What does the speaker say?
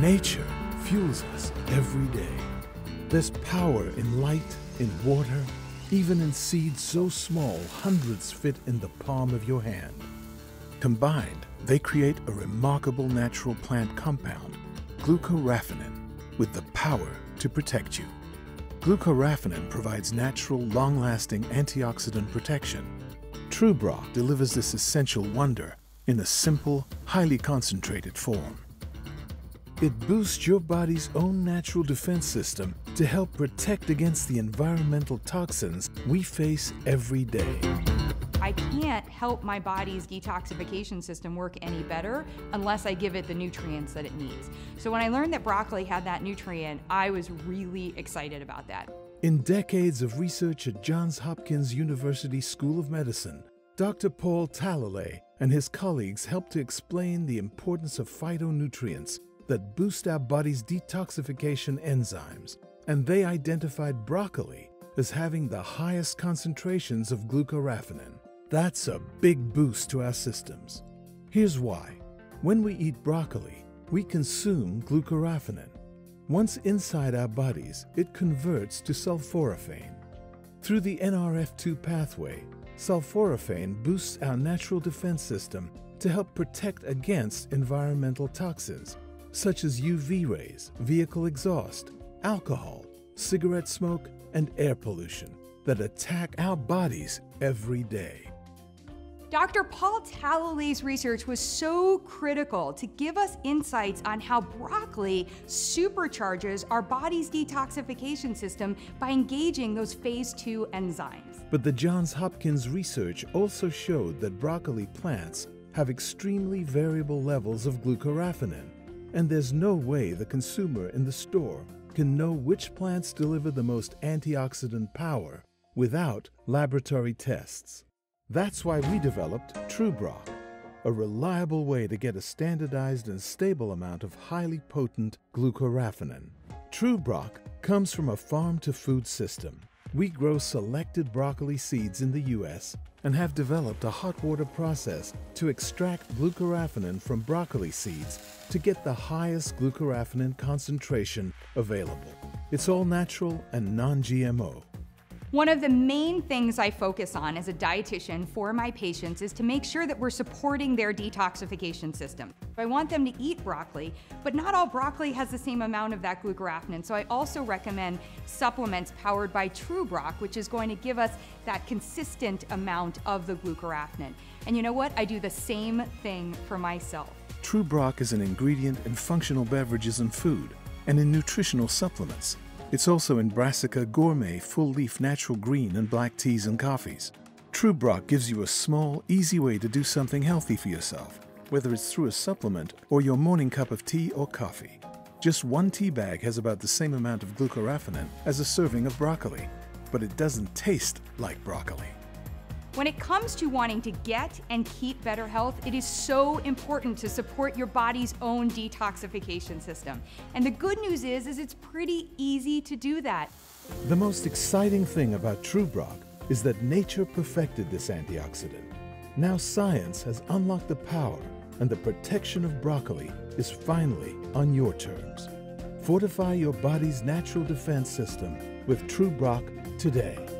Nature fuels us every day. There's power in light, in water, even in seeds so small hundreds fit in the palm of your hand. Combined, they create a remarkable natural plant compound, glucoraphanin, with the power to protect you. Glucoraphanin provides natural, long-lasting antioxidant protection. TrueBroc delivers this essential wonder in a simple, highly concentrated form. It boosts your body's own natural defense system to help protect against the environmental toxins we face every day. I can't help my body's detoxification system work any better unless I give it the nutrients that it needs. So when I learned that broccoli had that nutrient, I was really excited about that. In decades of research at Johns Hopkins University School of Medicine, Dr. Paul Talalay and his colleagues helped to explain the importance of phytonutrients that boost our body's detoxification enzymes, and they identified broccoli as having the highest concentrations of glucoraphanin. That's a big boost to our systems. Here's why. When we eat broccoli, we consume glucoraphanin. Once inside our bodies, it converts to sulforaphane. Through the NRF2 pathway, sulforaphane boosts our natural defense system to help protect against environmental toxins such as UV rays, vehicle exhaust, alcohol, cigarette smoke, and air pollution that attack our bodies every day. Dr. Paul Talalay's research was so critical to give us insights on how broccoli supercharges our body's detoxification system by engaging those phase 2 enzymes. But the Johns Hopkins research also showed that broccoli plants have extremely variable levels of glucoraphanin. And there's no way the consumer in the store can know which plants deliver the most antioxidant power without laboratory tests. That's why we developed TrueBroc, a reliable way to get a standardized and stable amount of highly potent glucoraphanin. TrueBroc comes from a farm to food system. We grow selected broccoli seeds in the US and have developed a hot water process to extract glucoraphanin from broccoli seeds to get the highest glucoraphanin concentration available. It's all natural and non GMO. One of the main things I focus on as a dietitian for my patients is to make sure that we're supporting their detoxification system. I want them to eat broccoli, but not all broccoli has the same amount of that glucoraphanin. So I also recommend supplements powered by TrueBroc, which is going to give us that consistent amount of the glucoraphanin. And you know what? I do the same thing for myself. TrueBroc is an ingredient in functional beverages and food and in nutritional supplements. It's also in Brassica Gourmet full leaf natural green and black teas and coffees. TrueBroc gives you a small, easy way to do something healthy for yourself, whether it's through a supplement or your morning cup of tea or coffee. Just one tea bag has about the same amount of glucoraphanin as a serving of broccoli, but it doesn't taste like broccoli. When it comes to wanting to get and keep better health, it is so important to support your body's own detoxification system. And the good news is, is it's pretty easy to do that. The most exciting thing about TrueBroc is that nature perfected this antioxidant. Now science has unlocked the power and the protection of broccoli is finally on your terms. Fortify your body's natural defense system with TrueBroc today.